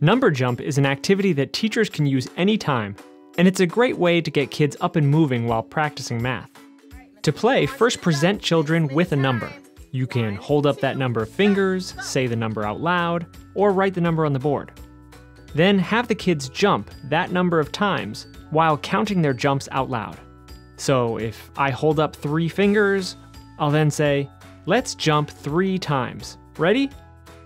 Number jump is an activity that teachers can use anytime, and it's a great way to get kids up and moving while practicing math. To play, first present children with a number. You can hold up that number of fingers, say the number out loud, or write the number on the board. Then have the kids jump that number of times while counting their jumps out loud. So if I hold up three fingers, I'll then say, let's jump three times. Ready?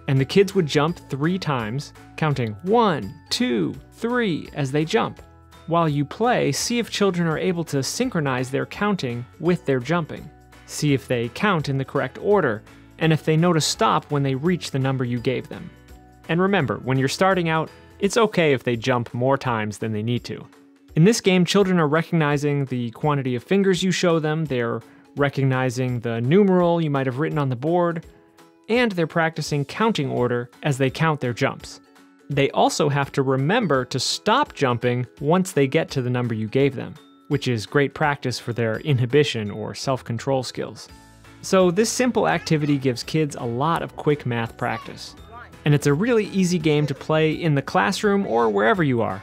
And the kids would jump three times, counting one, two, three as they jump. While you play, see if children are able to synchronize their counting with their jumping. See if they count in the correct order, and if they know to stop when they reach the number you gave them. And remember, when you're starting out, it's okay if they jump more times than they need to. In this game, children are recognizing the quantity of fingers you show them, they're recognizing the numeral you might have written on the board, and they're practicing counting order as they count their jumps. They also have to remember to stop jumping once they get to the number you gave them, which is great practice for their inhibition or self control skills. So, this simple activity gives kids a lot of quick math practice. And it's a really easy game to play in the classroom or wherever you are.